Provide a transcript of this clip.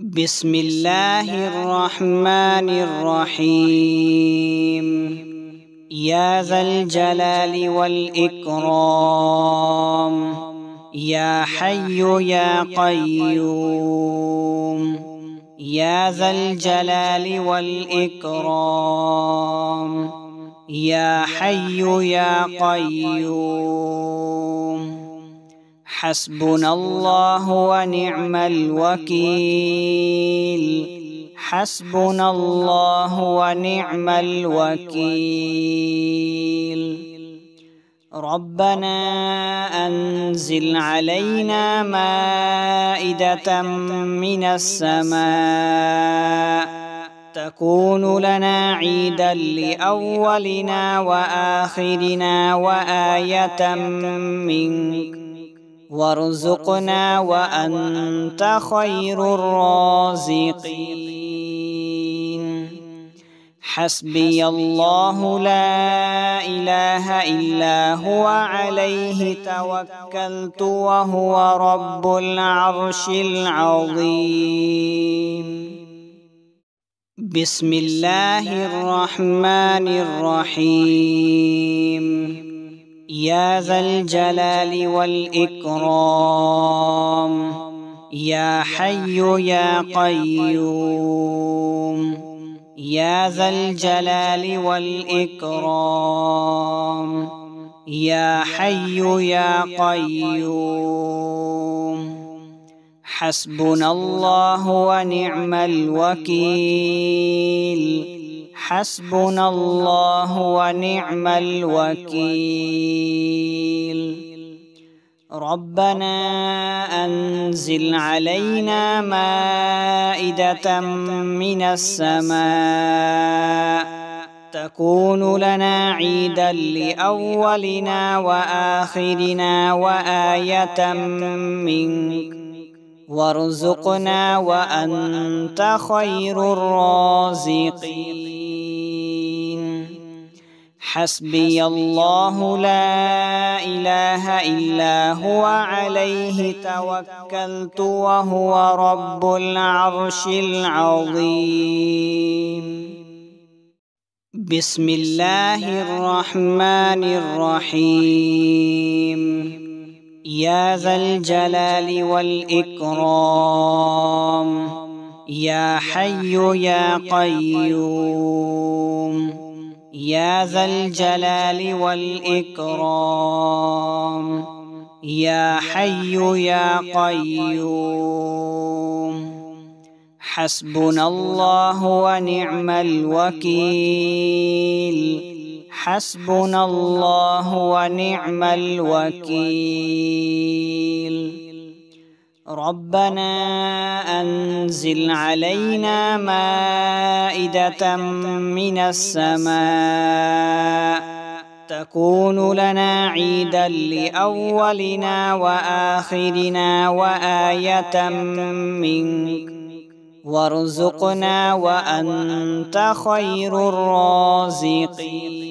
بسم الله الرحمن الرحيم. يا ذا الجلال والإكرام. يا حي يا قيوم. يا ذا الجلال والإكرام. يا حي يا قيوم. حسبنا الله ونعم الوكيل. حسبنا الله ونعم الوكيل. ربنا أنزل علينا مائدة من السماء. تكون لنا عيدا لأولنا وآخرنا وآية منك. وارزقنا وأنت خير الرازقين. حسبي الله لا إله إلا هو عليه توكلت وهو رب العرش العظيم. بسم الله الرحمن الرحيم. يا ذا الجلال والإكرام يا حي يا قيوم يا ذا الجلال والإكرام يا حي يا قيوم. حسبنا الله ونعم الوكيل. حسبنا الله ونعم الوكيل. ربنا أنزل علينا مائدة من السماء. تكون لنا عيدا لأولنا وآخرنا وآية منك. وارزقنا وأنت خير الرازقين. حسبي الله لا إله إلا هو عليه توكلت وهو رب العرش العظيم. بسم الله الرحمن الرحيم. يا ذا الجلال والإكرام. يا حي يا قيوم. يا ذا الجلال والإكرام. يا حي يا قيوم. حسبنا الله ونعم الوكيل. حسبنا الله ونعم الوكيل. ربنا أنزل علينا مائدة من السماء. تكون لنا عيدا لأولنا وآخرنا وآية منك. وارزقنا وأنت خير الرازقين.